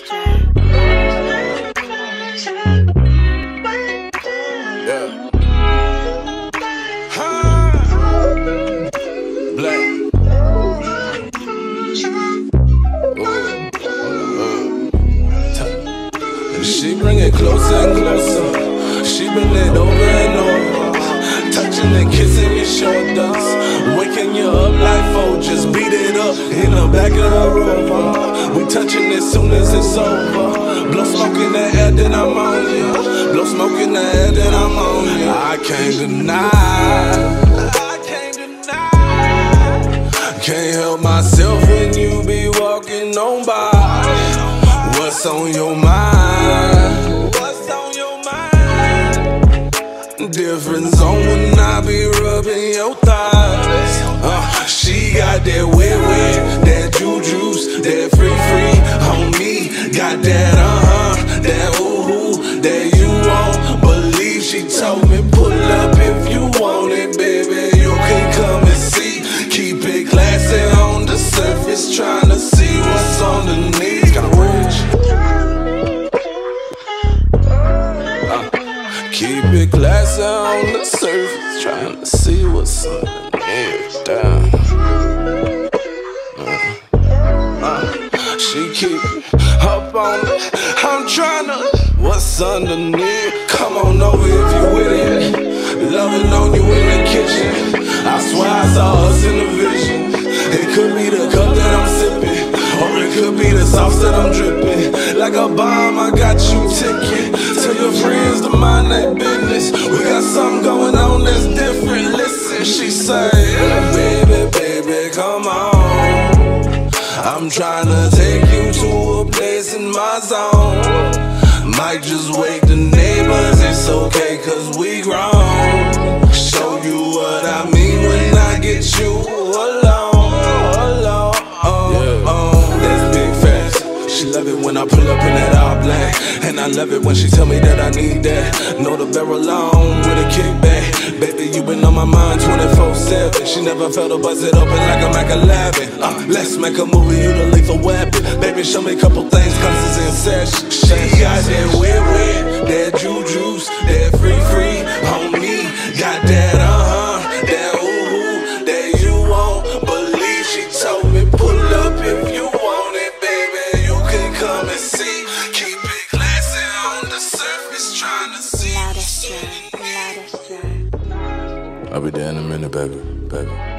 Black. She bring it closer and closer. She been it over and over. Touching and kissing your shoulders. Waking you up like just Beat it up in the back of the rover. We touching as soon as it's over. Blow smoke in the air, then I'm on you. Blow smoke in the air, then I'm on you. I can't deny. I can't deny. Can't help myself when you be walking on by. What's on your mind? What's on your mind? Different zone when I be rubbing your thighs. Uh, she got that wet wet, She told me pull up if you want it, baby. You can come and see. Keep it classy on the surface, trying to see what's underneath. Kinda rich. Keep it classy on the surface, trying to see what's underneath. Damn. Uh, uh, she keep up on it. What's underneath? Come on over if you with it. Loving on you in the kitchen. I swear I saw us in the vision. It could be the cup that I'm sipping, or it could be the sauce that I'm dripping. Like a bomb, I got you ticking. Tell your friends to mind their business. We got something going on that's different. Listen, she say, baby, baby, come on. I'm trying to take you to a place in my zone. Might just wake the neighbors, it's okay, cause we grown. Show you what I mean when I get you alone. alone. Oh, oh, that's big facts. She love it when I pull up in that all black. And I love it when she tell me that I need that. Know the barrel long with a kickback. Been on my mind 24 7. She never felt a buzz it open like a Mac 11. Uh, let's make a movie, you the lethal weapon. Baby, show me a couple things, cause it's in session. She got that wet, wet, that juju's, that free, free on me. Got that, uh huh, that ooh, ooh, that you won't believe. She told I'll be there in a minute, baby, baby.